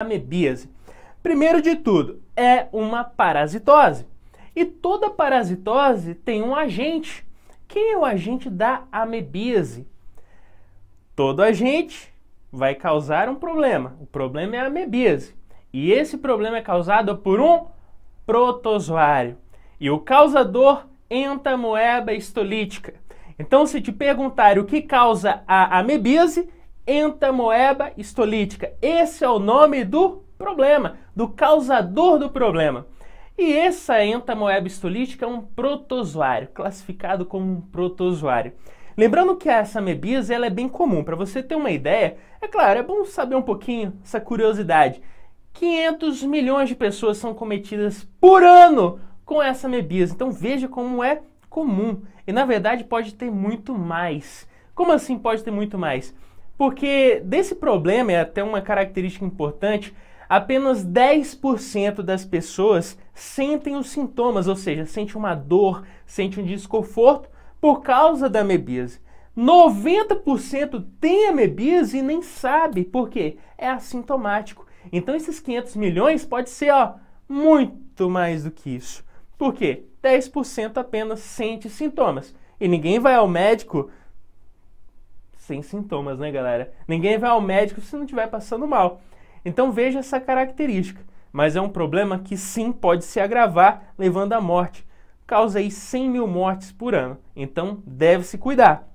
amebíase? Primeiro de tudo, é uma parasitose. E toda parasitose tem um agente. Quem é o agente da amebíase? Todo agente vai causar um problema. O problema é a amebíase. E esse problema é causado por um protozoário. E o causador, entamoeba histolítica. Então, se te perguntar o que causa a amebíase, entamoeba histolítica. Esse é o nome do problema, do causador do problema. E essa entamoeba histolítica é um protozoário, classificado como um protozoário. Lembrando que essa amebíase ela é bem comum. Para você ter uma ideia, é claro, é bom saber um pouquinho essa curiosidade. 500 milhões de pessoas são cometidas por ano com essa amebíase. Então veja como é comum. E na verdade pode ter muito mais. Como assim pode ter muito mais? Porque desse problema, é até uma característica importante, apenas 10% das pessoas sentem os sintomas, ou seja, sente uma dor, sente um desconforto por causa da amebíase. 90% tem amebíase e nem sabe, por quê? É assintomático. Então esses 500 milhões pode ser ó, muito mais do que isso. Por quê? 10% apenas sente sintomas. E ninguém vai ao médico sem sintomas, né, galera? Ninguém vai ao médico se não estiver passando mal. Então veja essa característica. Mas é um problema que sim pode se agravar, levando à morte. Causa aí 100 mil mortes por ano. Então deve se cuidar.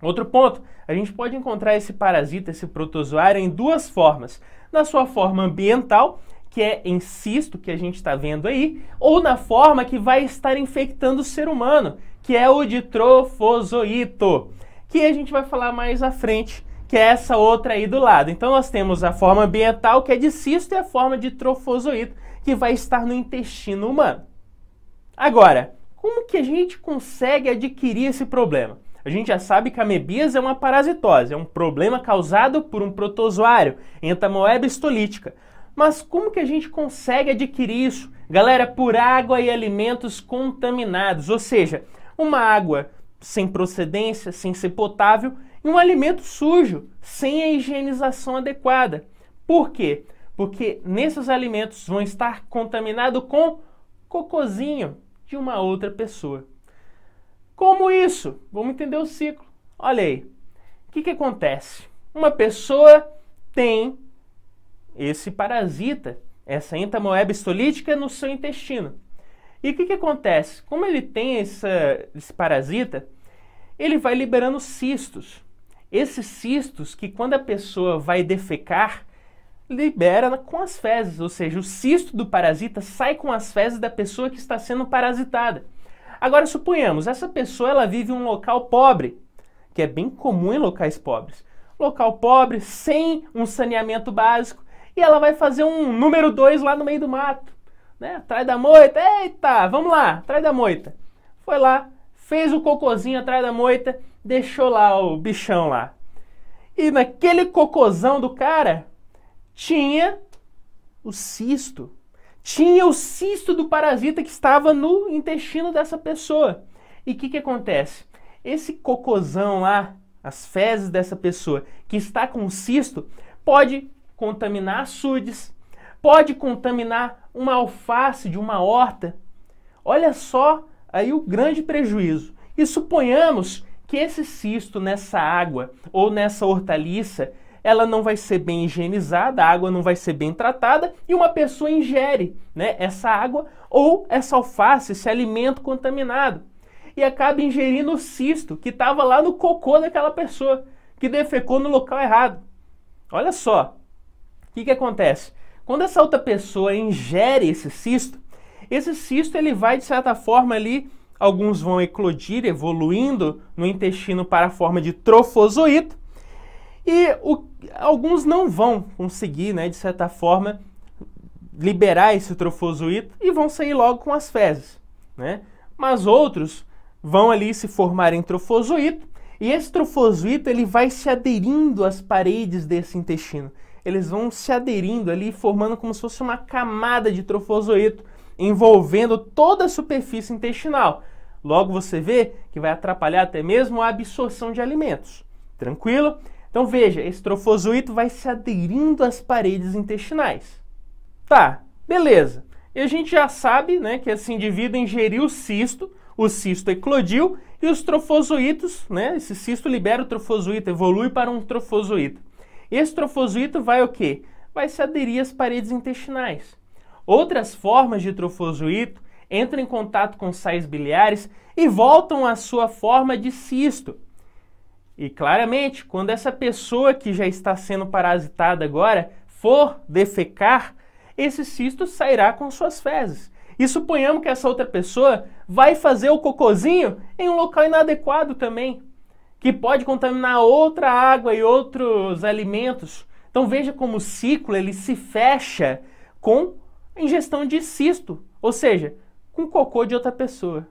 Outro ponto, a gente pode encontrar esse parasita, esse protozoário, em duas formas. Na sua forma ambiental, que é em cisto, que a gente está vendo aí, ou na forma que vai estar infectando o ser humano, que é o de trofozoito, que a gente vai falar mais à frente, que é essa outra aí do lado. Então nós temos a forma ambiental, que é de cisto, e a forma de trofozoito, que vai estar no intestino humano. Agora, como que a gente consegue adquirir esse problema? A gente já sabe que a amebíase é uma parasitose, é um problema causado por um protozoário, entamoeba histolítica. Mas como que a gente consegue adquirir isso? Galera, por água e alimentos contaminados, ou seja, uma água sem procedência, sem ser potável, e um alimento sujo, sem a higienização adequada. Por quê? Porque nesses alimentos vão estar contaminados com cocozinho de uma outra pessoa. Como isso? Vamos entender o ciclo. Olha aí. O que, que acontece? Uma pessoa tem esse parasita, essa entamoeba histolítica no seu intestino. E o que, que acontece? Como ele tem essa, esse parasita, ele vai liberando cistos. Esses cistos que quando a pessoa vai defecar, libera com as fezes, ou seja, o cisto do parasita sai com as fezes da pessoa que está sendo parasitada. Agora suponhamos, essa pessoa ela vive em um local pobre, que é bem comum em locais pobres. Local pobre, sem um saneamento básico, e ela vai fazer um número 2 lá no meio do mato, né? Atrás da moita. Eita, vamos lá, atrás da moita. Foi lá, fez o cocôzinho atrás da moita, deixou lá o bichão lá. E naquele cocôzão do cara tinha o cisto. Tinha o cisto do parasita que estava no intestino dessa pessoa. E o que, que acontece? Esse cocôzão lá, as fezes dessa pessoa que está com cisto, pode contaminar açudes, pode contaminar uma alface de uma horta. Olha só aí o grande prejuízo. E suponhamos que esse cisto nessa água ou nessa hortaliça, ela não vai ser bem higienizada, a água não vai ser bem tratada e uma pessoa ingere né, essa água ou essa alface, esse alimento contaminado e acaba ingerindo o cisto que estava lá no cocô daquela pessoa que defecou no local errado. Olha só, o que, que acontece? Quando essa outra pessoa ingere esse cisto, esse cisto ele vai de certa forma ali, alguns vão eclodir, evoluindo no intestino para a forma de trofozoito, e o, alguns não vão conseguir, né, de certa forma, liberar esse trofozoito e vão sair logo com as fezes, né? Mas outros vão ali se formar em trofozoito e esse trofozoito ele vai se aderindo às paredes desse intestino eles vão se aderindo ali, formando como se fosse uma camada de trofozoito, envolvendo toda a superfície intestinal. Logo você vê que vai atrapalhar até mesmo a absorção de alimentos. Tranquilo? Então veja, esse trofozoito vai se aderindo às paredes intestinais. Tá, beleza. E a gente já sabe né, que esse indivíduo ingeriu o cisto, o cisto eclodiu e os trofozoitos, né, esse cisto libera o trofozoito, evolui para um trofozoito. Esse trofozoito vai o quê? Vai se aderir às paredes intestinais. Outras formas de trofozoito entram em contato com sais biliares e voltam à sua forma de cisto. E claramente, quando essa pessoa que já está sendo parasitada agora for defecar, esse cisto sairá com suas fezes. E suponhamos que essa outra pessoa vai fazer o cocozinho em um local inadequado também, que pode contaminar outra água e outros alimentos. Então veja como o ciclo ele se fecha com ingestão de cisto, ou seja, com cocô de outra pessoa.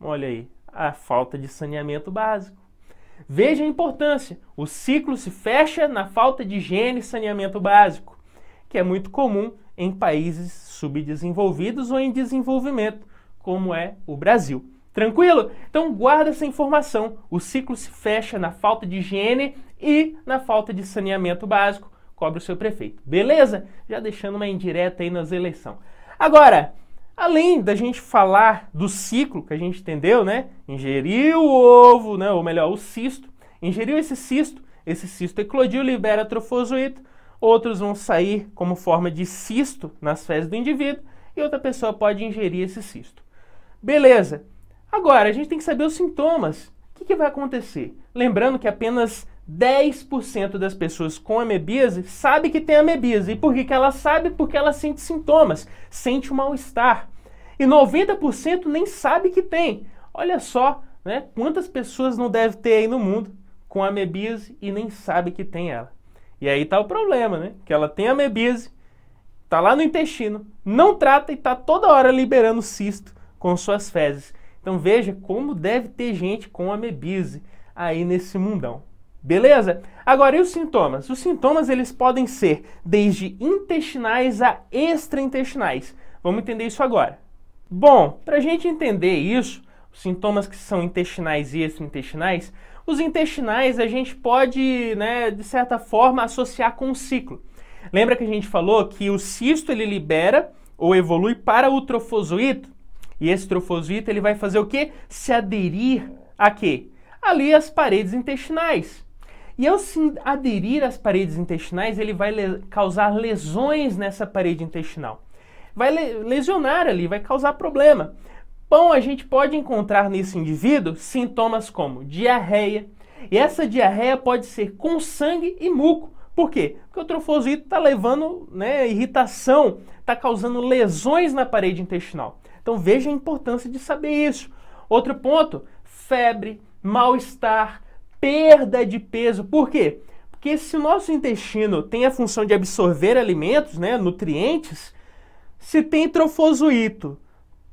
Olha aí, a falta de saneamento básico. Veja a importância. O ciclo se fecha na falta de higiene e saneamento básico, que é muito comum em países subdesenvolvidos ou em desenvolvimento, como é o Brasil. Tranquilo? Então guarda essa informação. O ciclo se fecha na falta de higiene e na falta de saneamento básico. Cobre o seu prefeito. Beleza? Já deixando uma indireta aí nas eleições. Agora, além da gente falar do ciclo que a gente entendeu, né? Ingeriu o ovo, né? ou melhor, o cisto. Ingeriu esse cisto, esse cisto eclodiu, libera trofozoito. Outros vão sair como forma de cisto nas fezes do indivíduo e outra pessoa pode ingerir esse cisto. Beleza. Agora, a gente tem que saber os sintomas. O que, que vai acontecer? Lembrando que apenas 10% das pessoas com amebíase sabe que tem amebíase. E por que, que ela sabe? Porque ela sente sintomas, sente um mal-estar. E 90% nem sabe que tem. Olha só, né? Quantas pessoas não deve ter aí no mundo com amebíase e nem sabe que tem ela. E aí tá o problema, né? Que ela tem amebíase, tá lá no intestino, não trata e tá toda hora liberando cisto com suas fezes. Então veja como deve ter gente com amebise aí nesse mundão. Beleza? Agora, e os sintomas? Os sintomas eles podem ser desde intestinais a extraintestinais. Vamos entender isso agora. Bom, para a gente entender isso, os sintomas que são intestinais e extraintestinais, os intestinais a gente pode, né, de certa forma, associar com o ciclo. Lembra que a gente falou que o cisto ele libera ou evolui para o trofozoito? E esse trofosito ele vai fazer o quê? Se aderir a quê? Ali as paredes intestinais. E ao se aderir às paredes intestinais, ele vai le causar lesões nessa parede intestinal. Vai le lesionar ali, vai causar problema. Bom, a gente pode encontrar nesse indivíduo sintomas como diarreia, e essa diarreia pode ser com sangue e muco. Por quê? Porque o trofosito está levando né, irritação, está causando lesões na parede intestinal. Então veja a importância de saber isso. Outro ponto: febre, mal-estar, perda de peso. Por quê? Porque se o nosso intestino tem a função de absorver alimentos, né, nutrientes, se tem trofozoito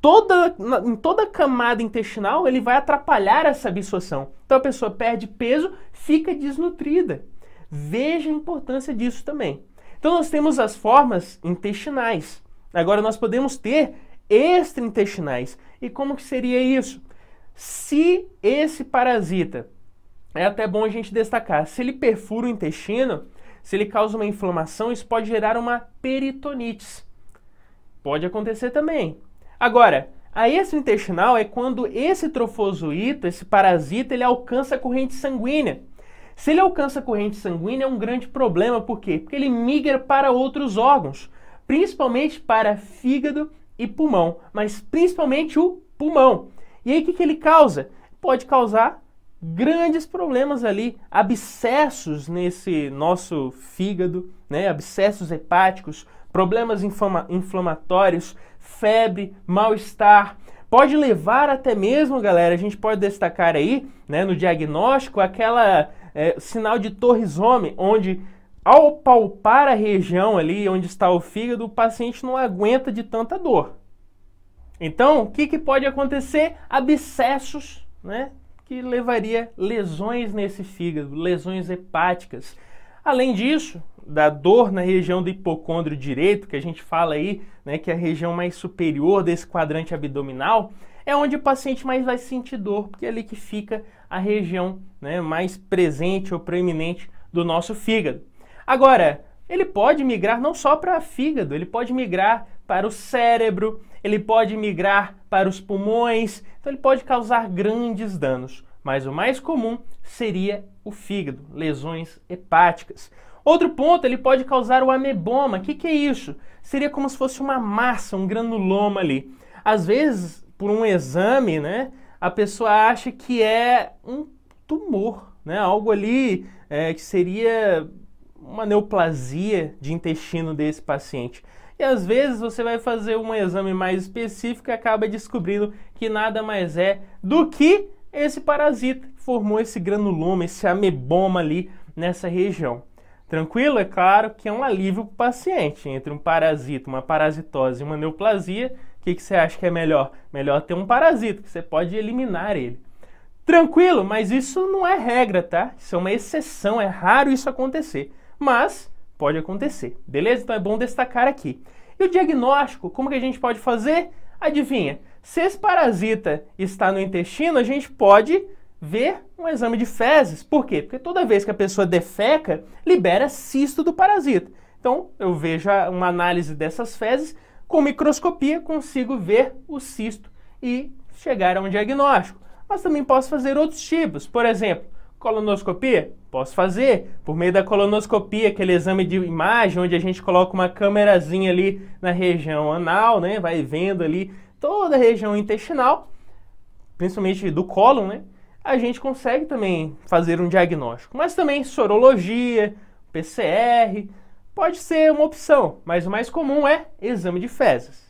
toda, em toda a camada intestinal, ele vai atrapalhar essa absorção. Então a pessoa perde peso, fica desnutrida. Veja a importância disso também. Então nós temos as formas intestinais. Agora nós podemos ter extraintestinais. E como que seria isso? Se esse parasita, é até bom a gente destacar, se ele perfura o intestino, se ele causa uma inflamação, isso pode gerar uma peritonite. Pode acontecer também. Agora, a extraintestinal é quando esse trofozoito, esse parasita, ele alcança a corrente sanguínea. Se ele alcança a corrente sanguínea é um grande problema, por quê? Porque ele migra para outros órgãos, principalmente para fígado e pulmão, mas principalmente o pulmão. E aí o que, que ele causa? Pode causar grandes problemas ali, abscessos nesse nosso fígado, né? abscessos hepáticos, problemas inflama inflamatórios, febre, mal-estar. Pode levar até mesmo, galera, a gente pode destacar aí né, no diagnóstico aquela é, sinal de Torres-Home, onde ao palpar a região ali onde está o fígado, o paciente não aguenta de tanta dor. Então, o que, que pode acontecer? Abscessos, né? Que levaria lesões nesse fígado, lesões hepáticas. Além disso, da dor na região do hipocôndrio direito, que a gente fala aí, né, que é a região mais superior desse quadrante abdominal, é onde o paciente mais vai sentir dor, porque é ali que fica a região né, mais presente ou proeminente do nosso fígado. Agora, ele pode migrar não só para fígado, ele pode migrar para o cérebro, ele pode migrar para os pulmões, então ele pode causar grandes danos. Mas o mais comum seria o fígado, lesões hepáticas. Outro ponto, ele pode causar o ameboma. O que, que é isso? Seria como se fosse uma massa, um granuloma ali. Às vezes, por um exame, né, a pessoa acha que é um tumor, né, algo ali é, que seria uma neoplasia de intestino desse paciente. E às vezes você vai fazer um exame mais específico e acaba descobrindo que nada mais é do que esse parasita que formou esse granuloma, esse ameboma ali nessa região. Tranquilo? É claro que é um alívio para o paciente. Entre um parasita, uma parasitose e uma neoplasia, o que, que você acha que é melhor? Melhor ter um parasita, que você pode eliminar ele. Tranquilo, mas isso não é regra, tá? Isso é uma exceção, é raro isso acontecer. Mas pode acontecer, beleza? Então é bom destacar aqui. E o diagnóstico, como que a gente pode fazer? Adivinha? Se esse parasita está no intestino, a gente pode ver um exame de fezes. Por quê? Porque toda vez que a pessoa defeca, libera cisto do parasita. Então, eu vejo uma análise dessas fezes, com microscopia consigo ver o cisto e chegar a um diagnóstico. Mas também posso fazer outros tipos. Por exemplo, colonoscopia? Posso fazer. Por meio da colonoscopia, aquele exame de imagem onde a gente coloca uma câmerazinha ali na região anal, né? Vai vendo ali toda a região intestinal, principalmente do cólon, né? a gente consegue também fazer um diagnóstico. Mas também sorologia, PCR, pode ser uma opção, mas o mais comum é exame de fezes.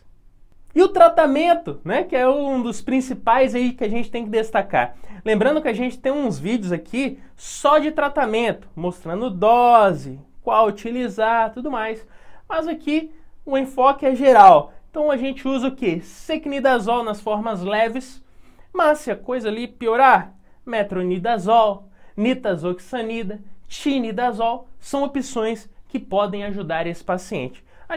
E o tratamento, né, que é um dos principais aí que a gente tem que destacar. Lembrando que a gente tem uns vídeos aqui só de tratamento, mostrando dose, qual utilizar, tudo mais. Mas aqui o enfoque é geral. Então a gente usa o que? Secnidazol nas formas leves, mas se a coisa ali piorar, metronidazol, nitazoxanida, tinidazol são opções que podem ajudar esse paciente. A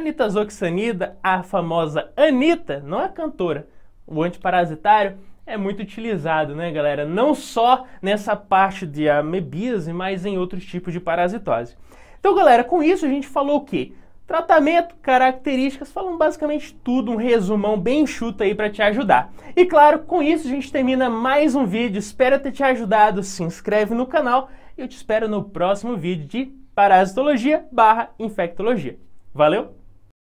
a famosa Anita, não é cantora. O antiparasitário é muito utilizado, né, galera? Não só nessa parte de amebíase, mas em outros tipos de parasitose. Então, galera, com isso a gente falou o quê? Tratamento, características, falando basicamente tudo, um resumão bem enxuto aí para te ajudar. E claro, com isso a gente termina mais um vídeo. Espero ter te ajudado. Se inscreve no canal e eu te espero no próximo vídeo de parasitologia barra infectologia. Valeu?